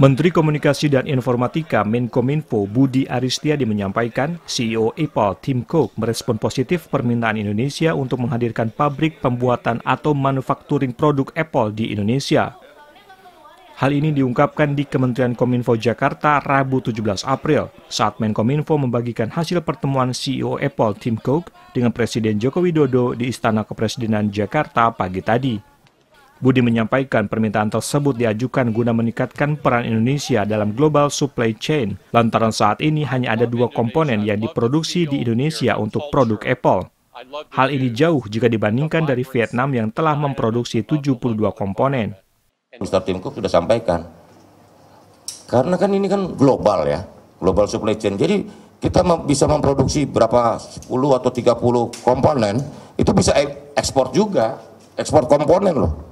Menteri Komunikasi dan Informatika Menkominfo Budi Aristiadi menyampaikan CEO Apple Tim Cook merespon positif permintaan Indonesia untuk menghadirkan pabrik pembuatan atau manufacturing produk Apple di Indonesia. Hal ini diungkapkan di Kementerian Kominfo Jakarta Rabu 17 April saat Menkominfo membagikan hasil pertemuan CEO Apple Tim Cook dengan Presiden Joko Widodo di Istana Kepresidenan Jakarta pagi tadi. Budi menyampaikan permintaan tersebut diajukan guna meningkatkan peran Indonesia dalam global supply chain, lantaran saat ini hanya ada dua komponen yang diproduksi di Indonesia untuk produk Apple. Hal ini jauh jika dibandingkan dari Vietnam yang telah memproduksi 72 komponen. Mr. Tim Cook sudah sampaikan, karena kan ini kan global ya, global supply chain. Jadi kita bisa memproduksi berapa 10 atau 30 komponen, itu bisa ekspor juga, ekspor komponen loh.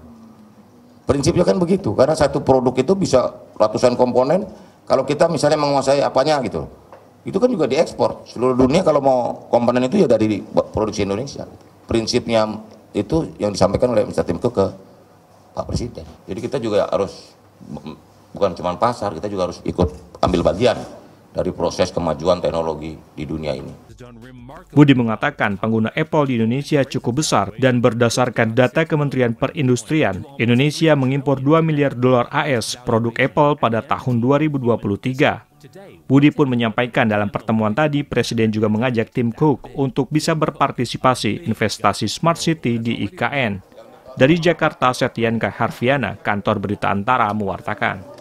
Prinsipnya kan begitu, karena satu produk itu bisa ratusan komponen, kalau kita misalnya menguasai apanya gitu, itu kan juga diekspor. Seluruh dunia kalau mau komponen itu ya dari produksi Indonesia. Prinsipnya itu yang disampaikan oleh Mr. Timko ke Pak Presiden. Jadi kita juga harus, bukan cuma pasar, kita juga harus ikut ambil bagian dari proses kemajuan teknologi di dunia ini. Budi mengatakan pengguna Apple di Indonesia cukup besar dan berdasarkan data Kementerian Perindustrian, Indonesia mengimpor 2 miliar dolar AS produk Apple pada tahun 2023. Budi pun menyampaikan dalam pertemuan tadi, Presiden juga mengajak tim Cook untuk bisa berpartisipasi investasi Smart City di IKN. Dari Jakarta, Setianka Harfiana, Kantor Berita Antara, mewartakan.